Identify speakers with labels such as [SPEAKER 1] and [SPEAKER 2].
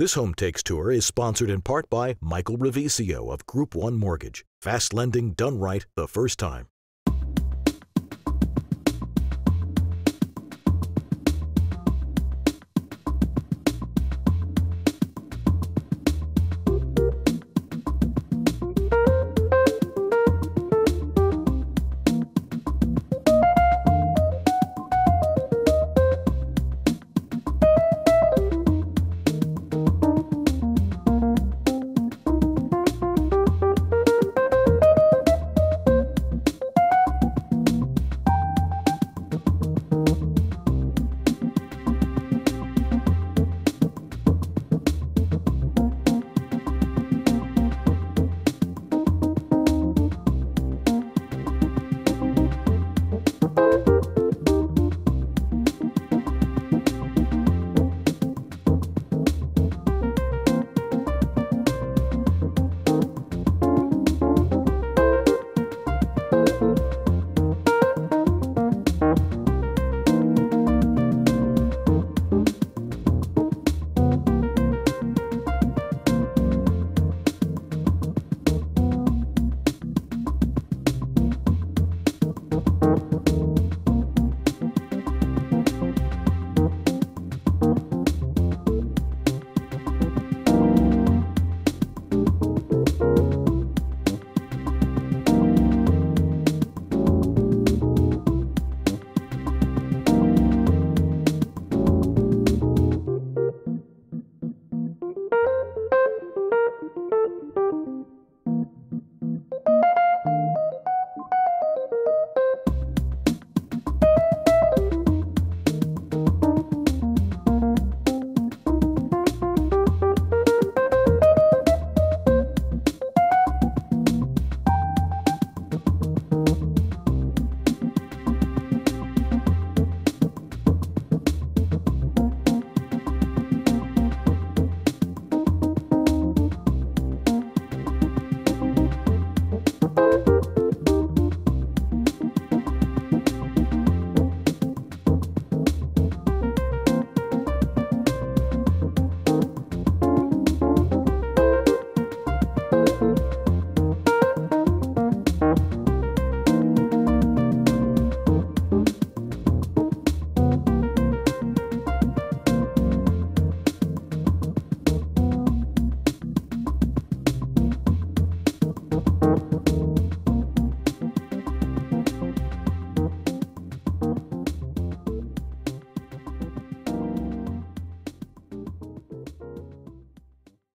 [SPEAKER 1] This Home Takes Tour is sponsored in part by Michael Revisio of Group One Mortgage. Fast lending done right the first time.